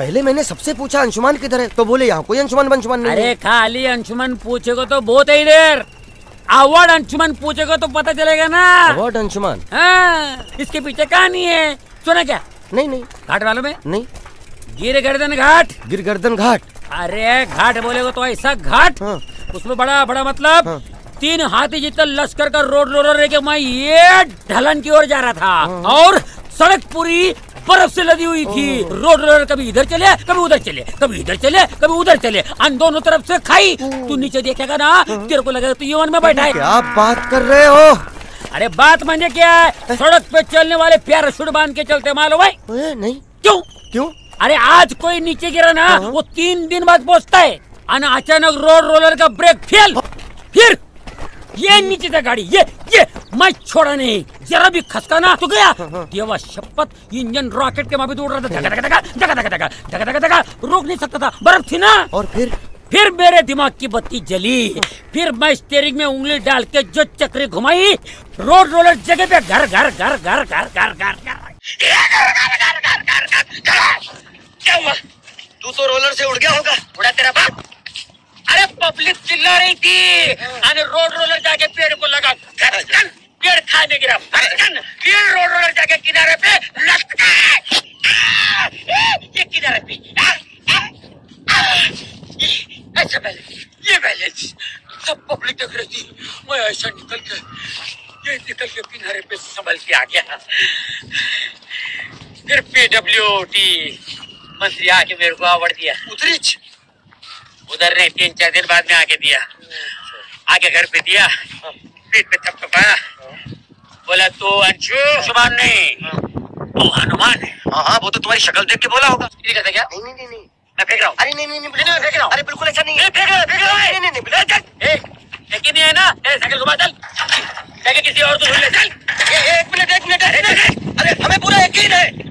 पहले मैंने सबसे पूछा अंशुमान किधर है तो बोले यहाँ कोई अंशुमान बंशुमान नहीं अरे खाली अंशुमन पूछेगा तो बहुत है इधर अवार्ड अंशुमन पूछेगा तो पता चलेगा ना। अवार्ड अंशुमान? हाँ, इसके पीछे कहानी है। सुना क्या? नहीं नहीं। घाट वालों में? नहीं। गिर गर्दन घाट? गिर गर्दन घाट। अरे घाट बोलेगा तो ऐसा घाट? हाँ। उसमें बड़ा बड़ा मतलब हाँ। तीन हाथी जितना लश्कर का रोड रोलर लेके मैं ये ढलन की ओर जा रहा था। हाँ। और सड़क पूरी बर्फ़ से लदी हुई थी। रोड रोलर कभी इधर चले कभी उधर चले कभी इधर चले कभी उधर चले। अन दोनों तरफ़ से खाई। तू नीचे देखेगा ना तेरे को लगेगा तू यवन में बैठा है। क्या बात कर रहे हो? अरे बात माने क्या है? सड़क पे चलने वाले पैराशूट बाँध के चलते मालूम भाई नहीं। क्यों? क्यों? अरे आज कोई नीचे गिरा ना वो तीन दिन बाद पहुँचता है। और अचानक रोड रोलर का ब्रेक फेल। फिर ये नीचे था गाड़ी ये ये। मैं छोड़ा नहीं जरा भी खसका ना तो गया। देवा शपथ इंजन रॉकेट के माफ़ी उड़ रहा था। धका धका धका धका धका धका धका धका धका रोक नहीं सकता था। बर्फ़ थी ना? और फिर? फिर मेरे दिमाग की बत्ती जली। फिर मैं स्टेयरिंग में उंगली डाल के जो चक्री घुमाई रोड रोलर जगह पे घर घर घर घर घर घर घर घर क्या हुआ? तू तो रोलर से उड़ गया होगा। बाप पब्लिक चिल्ला रही थी। अरे रोड रोलर जाके पेड़ को लगा पेड़ खाने गिरा फिर रोड रोलर जाके किनारे पे लटका। ये किनारे पे ऐसा बैलेंस ये बैलेंस सब पब्लिक देख रही थी। मैं ऐसा निकल के ये निकल के किनारे पे संभल के आ गया। फिर पीडब्ल्यू टी मंत्री आके मेरे को आवड़ दिया। उतरीच। उधर ने तीन चार दिन बाद में आके दिया। आके घर पे दिया पीठ पे थपथपाया बोला तो अंशु सुबह नहीं तू हनुमान है। हाँ हाँ वो तो तुम्हारी शक्ल देख के बोला होगा। नहीं नहीं नहीं नहीं। मैं फेंक रहा हूँ। अरे नहीं नहीं नहीं फेंक रहा हूँ। अरे बिल्कुल ऐसा नहीं फेंक रहा फेंक रहा नहीं नहीं नहीं नहीं है ना? साइकिल घुमा चल। साइकिल किसी और नहीं नहीं नहीं नहीं नहीं नहीं नहीं नहीं हमें पूरा यकीन है।